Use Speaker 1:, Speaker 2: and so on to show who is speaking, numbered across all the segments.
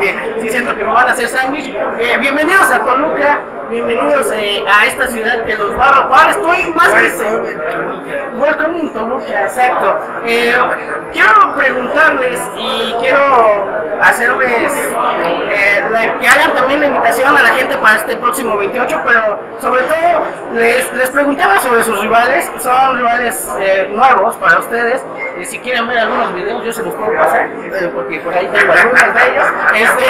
Speaker 1: porque sí siento que me van a hacer sándwich. Eh, bienvenidos a Toluca, bienvenidos eh, a esta ciudad que los va a robar. Estoy más que seguro. Welcome in Toluca, exacto. Eh, quiero preguntarles y quiero hacerles eh, que hagan también la invitación a la gente para este próximo 28, pero sobre todo les, les preguntaba sobre sus rivales. Son rivales eh, nuevos para ustedes. Y si quieren ver algunos videos, yo se los puedo pasar, eh, porque por ahí tengo algunos de ellos. Este,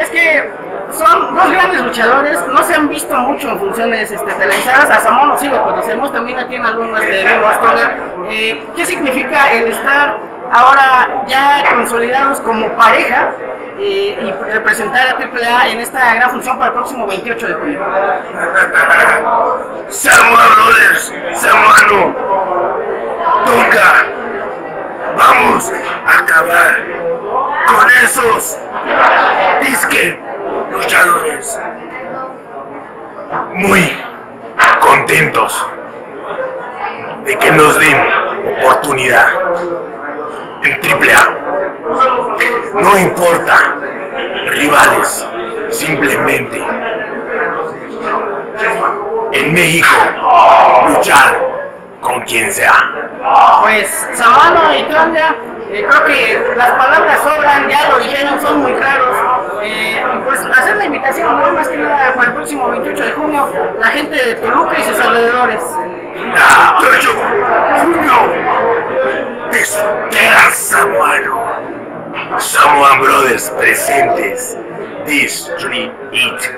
Speaker 1: es que son dos grandes luchadores, no se han visto mucho en funciones este, televisadas. A Samono sí lo conocemos, también aquí en algunas de Stoner. Eh, ¿Qué significa el estar ahora ya consolidados como pareja eh, y representar a AAA en esta gran función para el próximo 28 de julio?
Speaker 2: Samoa Brothers, Samoano, Toca, vamos a acabar con esos disque luchadores. Muy contentos de que nos den oportunidad No importa, rivales, simplemente en México luchar con quien sea.
Speaker 1: Pues Samano y Claudia, eh, creo que las palabras sobran, ya lo dijeron, son muy claros. Eh, pues hacer la invitación, ¿no? más que nada para el próximo 28 de junio, la gente de Toluca y sus alrededores.
Speaker 2: Ah, Toyo, Junio, Brothers presentes District 8.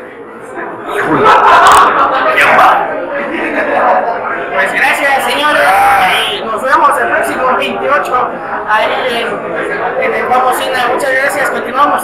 Speaker 2: Yamba.
Speaker 1: Pues gracias señores, y nos vemos el próximo 28 ahí en, en el Vamos Cine. Muchas gracias, continuamos.